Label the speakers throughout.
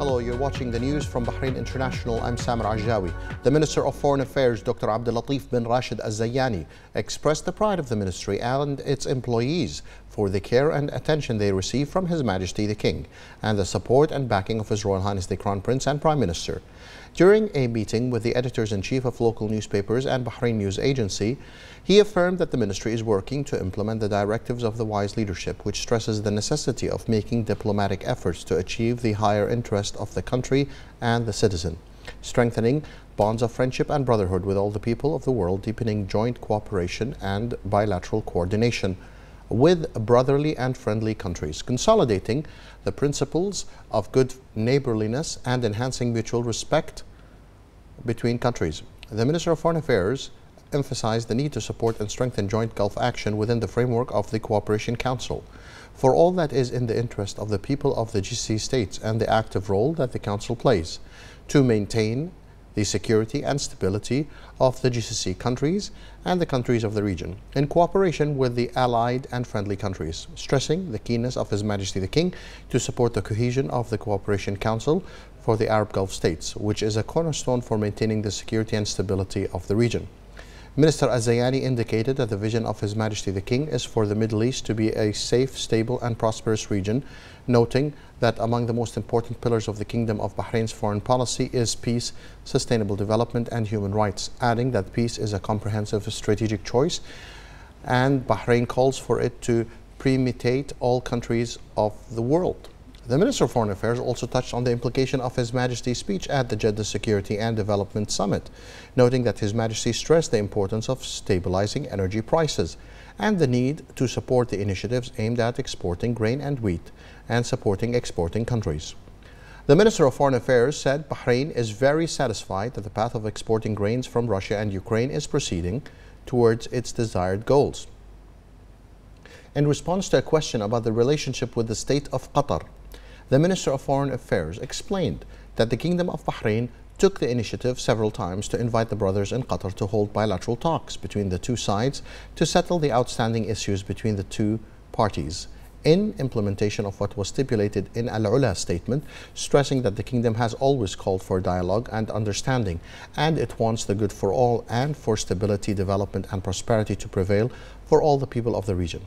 Speaker 1: Hello, you're watching the news from Bahrain International. I'm Samar Ajawi. The Minister of Foreign Affairs, Dr. Abdul Latif bin Rashid Al Zayani, expressed the pride of the ministry and its employees for the care and attention they receive from His Majesty the King and the support and backing of His Royal Highness the Crown Prince and Prime Minister. During a meeting with the editors-in-chief of local newspapers and Bahrain News Agency, he affirmed that the ministry is working to implement the directives of the wise leadership, which stresses the necessity of making diplomatic efforts to achieve the higher interest of the country and the citizen, strengthening bonds of friendship and brotherhood with all the people of the world, deepening joint cooperation and bilateral coordination with brotherly and friendly countries, consolidating the principles of good neighborliness and enhancing mutual respect between countries. The Minister of Foreign Affairs emphasized the need to support and strengthen joint Gulf action within the framework of the Cooperation Council for all that is in the interest of the people of the GCC states and the active role that the Council plays to maintain the security and stability of the GCC countries and the countries of the region, in cooperation with the allied and friendly countries, stressing the keenness of His Majesty the King to support the cohesion of the Cooperation Council for the Arab Gulf states, which is a cornerstone for maintaining the security and stability of the region. Minister Azayani indicated that the vision of His Majesty the King is for the Middle East to be a safe, stable and prosperous region, noting that among the most important pillars of the Kingdom of Bahrain's foreign policy is peace, sustainable development and human rights, adding that peace is a comprehensive strategic choice and Bahrain calls for it to permeate all countries of the world. The Minister of Foreign Affairs also touched on the implication of His Majesty's speech at the Jeddah Security and Development Summit, noting that His Majesty stressed the importance of stabilizing energy prices and the need to support the initiatives aimed at exporting grain and wheat and supporting exporting countries. The Minister of Foreign Affairs said Bahrain is very satisfied that the path of exporting grains from Russia and Ukraine is proceeding towards its desired goals. In response to a question about the relationship with the state of Qatar, the Minister of Foreign Affairs explained that the Kingdom of Bahrain took the initiative several times to invite the brothers in Qatar to hold bilateral talks between the two sides to settle the outstanding issues between the two parties in implementation of what was stipulated in Al-Ula statement, stressing that the kingdom has always called for dialogue and understanding, and it wants the good for all and for stability, development and prosperity to prevail for all the people of the region.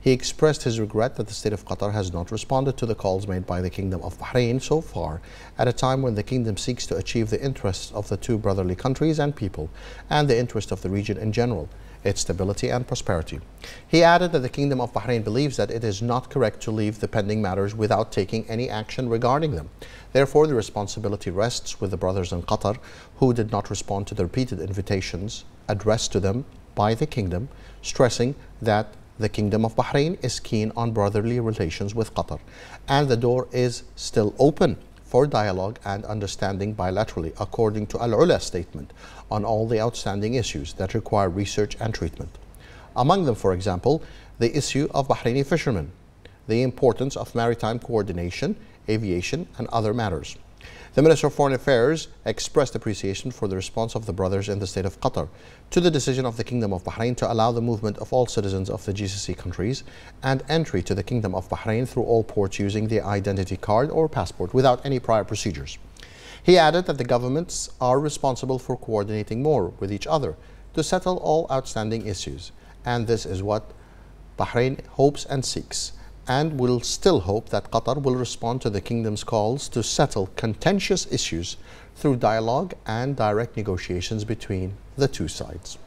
Speaker 1: He expressed his regret that the state of Qatar has not responded to the calls made by the Kingdom of Bahrain so far, at a time when the kingdom seeks to achieve the interests of the two brotherly countries and people, and the interest of the region in general, its stability and prosperity. He added that the Kingdom of Bahrain believes that it is not correct to leave the pending matters without taking any action regarding them. Therefore, the responsibility rests with the brothers in Qatar who did not respond to the repeated invitations addressed to them by the kingdom, stressing that the Kingdom of Bahrain is keen on brotherly relations with Qatar, and the door is still open for dialogue and understanding bilaterally, according to Al Ula statement, on all the outstanding issues that require research and treatment. Among them, for example, the issue of Bahraini fishermen, the importance of maritime coordination, aviation, and other matters. The Minister of Foreign Affairs expressed appreciation for the response of the brothers in the state of Qatar to the decision of the Kingdom of Bahrain to allow the movement of all citizens of the GCC countries and entry to the Kingdom of Bahrain through all ports using the identity card or passport without any prior procedures. He added that the governments are responsible for coordinating more with each other to settle all outstanding issues, and this is what Bahrain hopes and seeks and will still hope that Qatar will respond to the kingdom's calls to settle contentious issues through dialogue and direct negotiations between the two sides.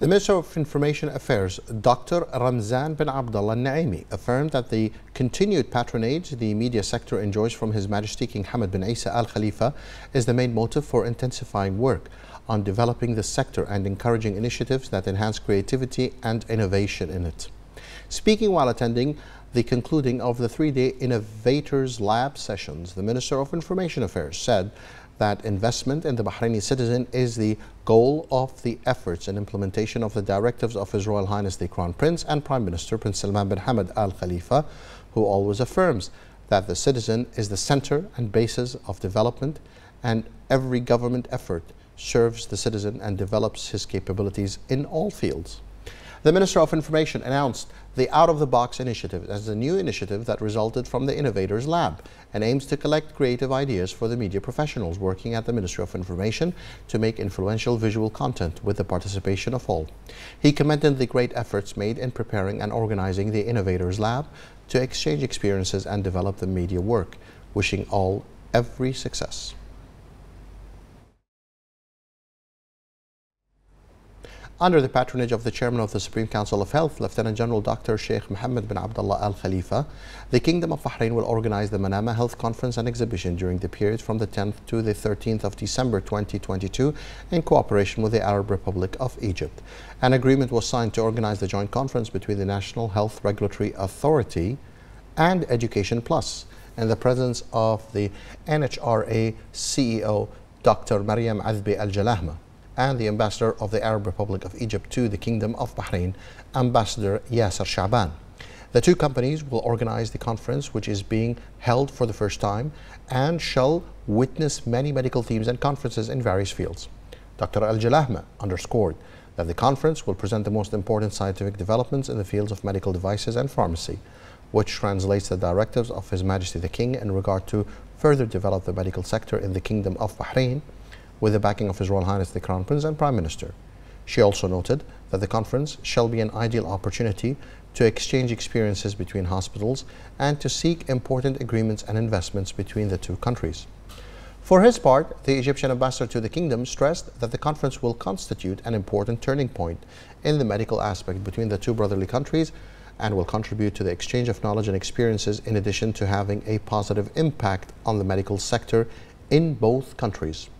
Speaker 1: The Minister of Information Affairs, Dr. Ramzan bin Abdullah Naimi, affirmed that the continued patronage the media sector enjoys from His Majesty King Hamad bin Isa Al Khalifa is the main motive for intensifying work on developing the sector and encouraging initiatives that enhance creativity and innovation in it. Speaking while attending the concluding of the three-day Innovators Lab sessions, the Minister of Information Affairs said that investment in the Bahraini citizen is the goal of the efforts and implementation of the directives of His Royal Highness the Crown Prince and Prime Minister Prince Salman bin Hamad Al Khalifa, who always affirms that the citizen is the center and basis of development and every government effort serves the citizen and develops his capabilities in all fields. The Minister of Information announced the Out of the Box initiative as a new initiative that resulted from the Innovators Lab and aims to collect creative ideas for the media professionals working at the Ministry of Information to make influential visual content with the participation of all. He commended the great efforts made in preparing and organizing the Innovators Lab to exchange experiences and develop the media work, wishing all every success. Under the patronage of the chairman of the Supreme Council of Health, Lieutenant General Dr. Sheikh Mohammed bin Abdullah Al Khalifa, the Kingdom of Bahrain will organize the Manama Health Conference and Exhibition during the period from the 10th to the 13th of December 2022 in cooperation with the Arab Republic of Egypt. An agreement was signed to organize the joint conference between the National Health Regulatory Authority and Education Plus in the presence of the NHRA CEO Dr. Mariam Athbi Al Jalahma and the ambassador of the Arab Republic of Egypt to the Kingdom of Bahrain, Ambassador Yasser Shaban. The two companies will organize the conference, which is being held for the first time and shall witness many medical themes and conferences in various fields. Dr. Al Jalahma underscored that the conference will present the most important scientific developments in the fields of medical devices and pharmacy, which translates the directives of His Majesty the King in regard to further develop the medical sector in the Kingdom of Bahrain with the backing of His Royal Highness the Crown Prince and Prime Minister. She also noted that the conference shall be an ideal opportunity to exchange experiences between hospitals and to seek important agreements and investments between the two countries. For his part, the Egyptian ambassador to the kingdom stressed that the conference will constitute an important turning point in the medical aspect between the two brotherly countries and will contribute to the exchange of knowledge and experiences in addition to having a positive impact on the medical sector in both countries.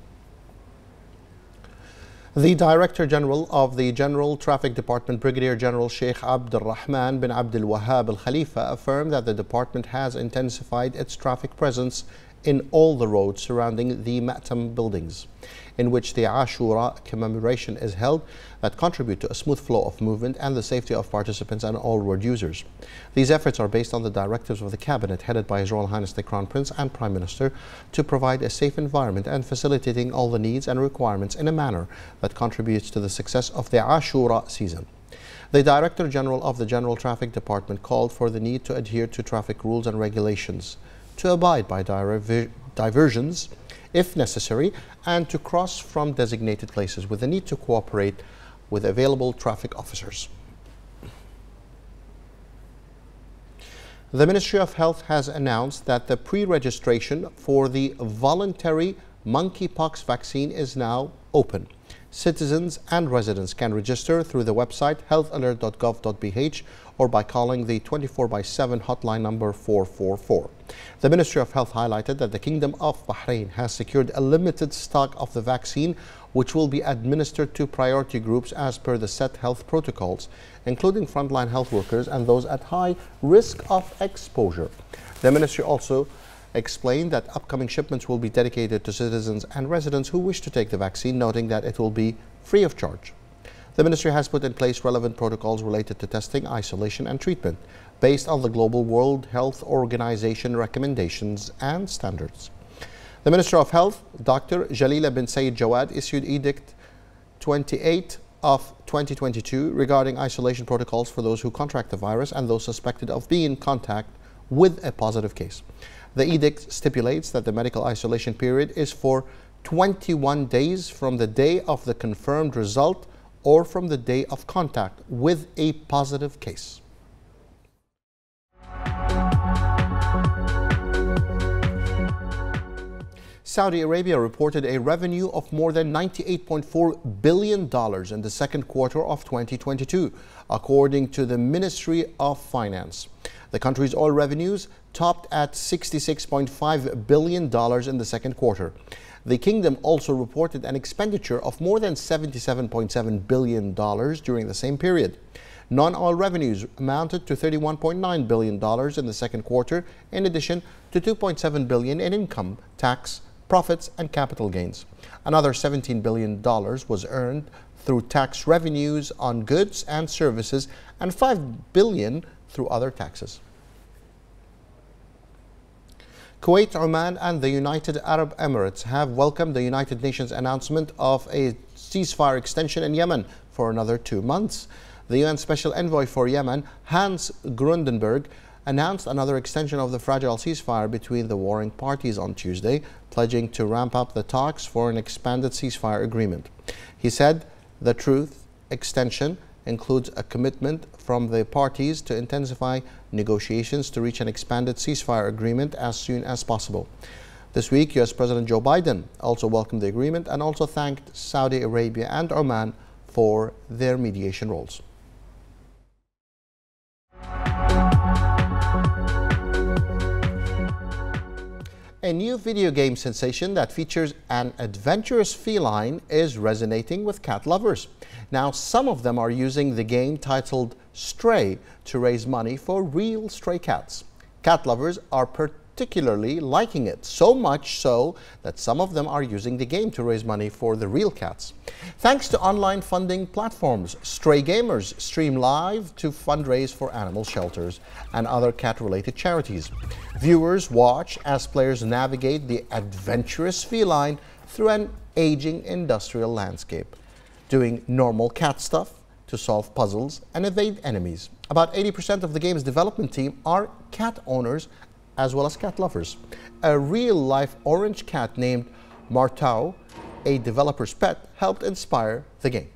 Speaker 1: The Director General of the General Traffic Department, Brigadier General Sheikh Abdul Rahman bin Abdul Wahab Al Khalifa, affirmed that the department has intensified its traffic presence in all the roads surrounding the Ma'tam buildings, in which the Ashura commemoration is held that contribute to a smooth flow of movement and the safety of participants and all road users. These efforts are based on the directives of the Cabinet headed by His Royal Highness the Crown Prince and Prime Minister to provide a safe environment and facilitating all the needs and requirements in a manner that contributes to the success of the Ashura season. The Director General of the General Traffic Department called for the need to adhere to traffic rules and regulations to abide by diversions if necessary and to cross from designated places with the need to cooperate with available traffic officers. The Ministry of Health has announced that the pre-registration for the voluntary monkeypox vaccine is now open. Citizens and residents can register through the website healthalert.gov.bh or by calling the 24 by 7 hotline number 444. The Ministry of Health highlighted that the Kingdom of Bahrain has secured a limited stock of the vaccine which will be administered to priority groups as per the set health protocols, including frontline health workers and those at high risk of exposure. The ministry also explained that upcoming shipments will be dedicated to citizens and residents who wish to take the vaccine, noting that it will be free of charge. The ministry has put in place relevant protocols related to testing, isolation and treatment based on the Global World Health Organization recommendations and standards. The Minister of Health, Dr. Jalila bin Sayed Jawad, issued Edict 28 of 2022 regarding isolation protocols for those who contract the virus and those suspected of being in contact with a positive case. The edict stipulates that the medical isolation period is for 21 days from the day of the confirmed result or from the day of contact with a positive case. Saudi Arabia reported a revenue of more than $98.4 billion in the second quarter of 2022, according to the Ministry of Finance. The country's oil revenues topped at $66.5 billion in the second quarter. The kingdom also reported an expenditure of more than $77.7 billion during the same period. Non-oil revenues amounted to $31.9 billion in the second quarter, in addition to 2.7 billion in income tax, profits, and capital gains. Another $17 billion was earned through tax revenues on goods and services, and $5 billion through other taxes. Kuwait, Oman and the United Arab Emirates have welcomed the United Nations announcement of a ceasefire extension in Yemen for another two months. The UN Special Envoy for Yemen, Hans Grundberg, announced another extension of the fragile ceasefire between the warring parties on Tuesday, pledging to ramp up the talks for an expanded ceasefire agreement. He said the truth extension includes a commitment from the parties to intensify negotiations to reach an expanded ceasefire agreement as soon as possible. This week, U.S. President Joe Biden also welcomed the agreement and also thanked Saudi Arabia and Oman for their mediation roles. A new video game sensation that features an adventurous feline is resonating with cat lovers. Now, some of them are using the game titled Stray to raise money for real stray cats. Cat lovers are particularly liking it, so much so that some of them are using the game to raise money for the real cats. Thanks to online funding platforms, Stray Gamers stream live to fundraise for animal shelters and other cat-related charities. Viewers watch as players navigate the adventurous feline through an aging industrial landscape, doing normal cat stuff to solve puzzles and evade enemies. About 80% of the game's development team are cat owners as well as cat lovers. A real-life orange cat named Murtaugh, a developer's pet, helped inspire the game.